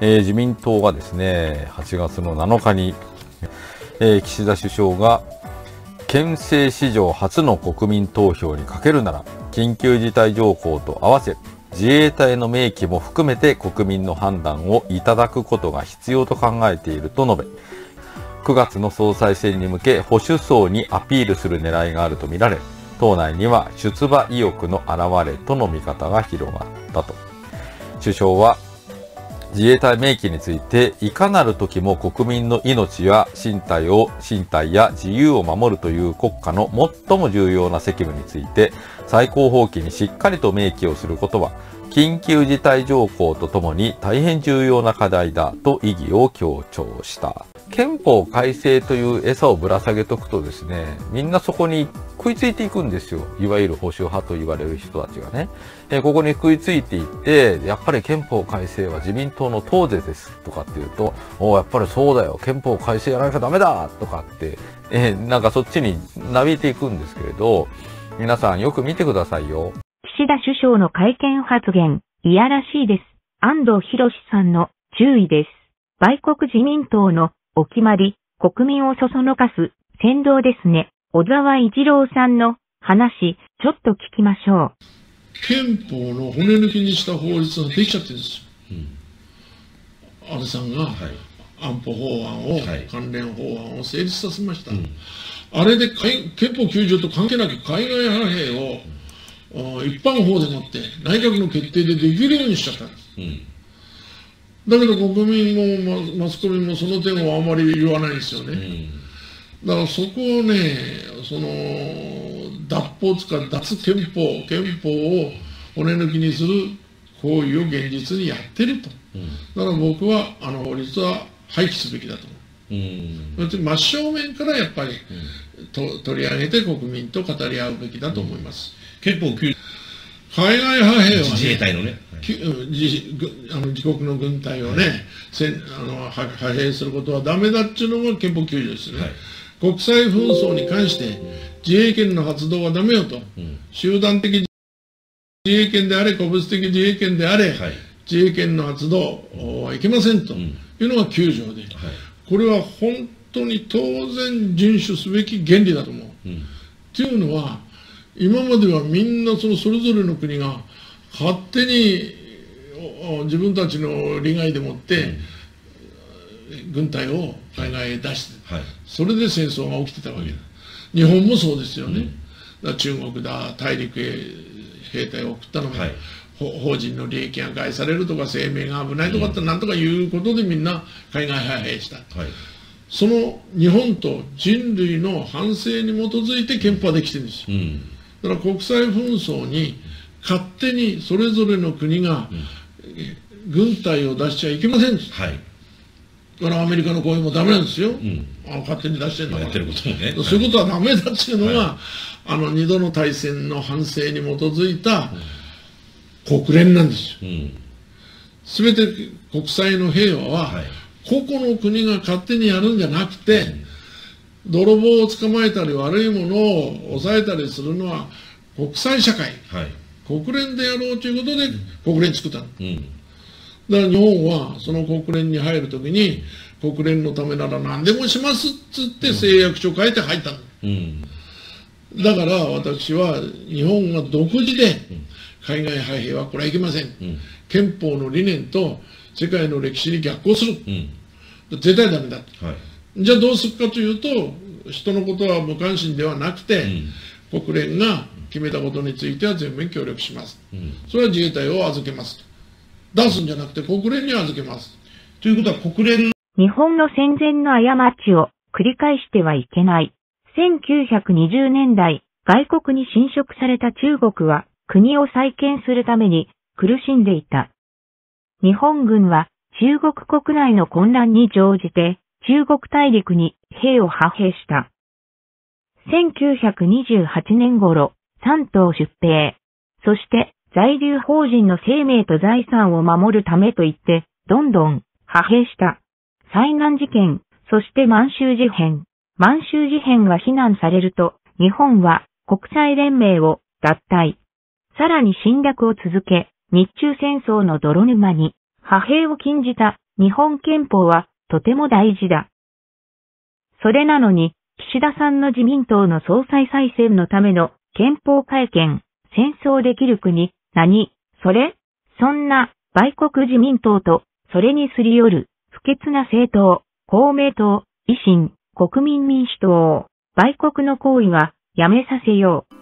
えー、自民党がですね、8月の7日に、えー、岸田首相が、憲政史上初の国民投票にかけるなら、緊急事態条項と合わせ、自衛隊の明記も含めて国民の判断をいただくことが必要と考えていると述べ、9月の総裁選に向け保守層にアピールする狙いがあるとみられ、党内には出馬意欲の表れとの見方が広がったと。首相は自衛隊明記について、いかなる時も国民の命や身体を、身体や自由を守るという国家の最も重要な責務について、最高法規にしっかりと明記をすることは、緊急事態条項とともに大変重要な課題だと意義を強調した。憲法改正という餌をぶら下げとくとですね、みんなそこに食いついていくんですよ。いわゆる保守派と言われる人たちがね。で、ここに食いついていって、やっぱり憲法改正は自民党の党是ですとかっていうと、おやっぱりそうだよ、憲法改正やらなきゃダメだとかって、え、なんかそっちになびいていくんですけれど、皆さんよく見てくださいよ。岸田首相の会見発言、いやらしいです。安藤博さんの注意です。売国自民党のお決まり、国民をそそのかす、先導ですね。小沢一郎さんの話、ちょっと聞きましょう。憲法の骨抜きにした法律ができちゃってるんですよ。うん、安倍さんが安保法案を、はい、関連法案を成立させました。うん、あれで憲法9条と関係なく海外派兵を、うん、一般法でもって内閣の決定でできるようにしちゃったんです。だけど国民もマスコミもその点をあまり言わないんですよね。だからそこをね、その脱法つか脱憲法、憲法を骨抜きにする行為を現実にやってると。うん、だから僕はあの法律は廃棄すべきだと思う。うん、真正面からやっぱり、うん、と取り上げて国民と語り合うべきだと思います。憲法9海外派兵は、ね、自衛隊のね、自あの自国の軍隊をね、はい、あの派兵することはダメだっていうのが憲法9条ですね。はい国際紛争に関して自衛権の発動はダメよと、集団的自衛権であれ、個物的自衛権であれ、はい、自衛権の発動はいけませんというのが9条で、これは本当に当然遵守すべき原理だと思う。うん、っていうのは、今まではみんなそのそれぞれの国が勝手に自分たちの利害でもって、うん軍隊を海外へ出して、はい、それで戦争が起きてたわけだ。日本もそうですよね、うん、中国だ大陸へ兵隊を送ったのも、はい、法人の利益が害されるとか生命が危ないとかってなんとかいうことでみんな海外派兵した、はい、その日本と人類の反省に基づいて憲法はできてるんですよ、うん、だから国際紛争に勝手にそれぞれの国が、軍隊を出しちゃいけません、はい。だからアメリカの公演もダメなんですよ、うん、あの勝手に出してるのやってることもね。そういうことはダメだっていうのが、はい、あの二度の大戦の反省に基づいた国連なんですよ、す、べ、て国際の平和は、はい、個々の国が勝手にやるんじゃなくて、泥棒を捕まえたり悪いものを抑えたりするのは国際社会、はい、国連でやろうということで国連作ったの、うんだから日本はその国連に入るときに国連のためなら何でもしますっつって誓約書書いて入ったの、うん、だから私は日本が独自で海外派兵はこれはいけません、うん、憲法の理念と世界の歴史に逆行する、うん、絶対ダメだ、はい、じゃあどうするかというと人のことは無関心ではなくて、国連が決めたことについては全面協力します、それは自衛隊を預けますと出すんじゃなくて国連に預けます。ということは国連日本の戦前の過ちを繰り返してはいけない。1920年代、外国に侵食された中国は国を再建するために苦しんでいた。日本軍は中国国内の混乱に乗じて中国大陸に兵を派兵した。1928年頃、三島出兵。そして在留法人の生命と財産を守るためと言って、どんどん派兵した。災難事件、そして満州事変。満州事変が非難されると、日本は国際連盟を脱退。さらに侵略を続け、日中戦争の泥沼に派兵を禁じた日本憲法はとても大事だ。それなのに、岸田さんの自民党の総裁再選のための憲法会見、戦争できる国、何それ？そんな、売国自民党と、それにすり寄る、不潔な政党、公明党、維新、国民民主党、売国の行為は、やめさせよう。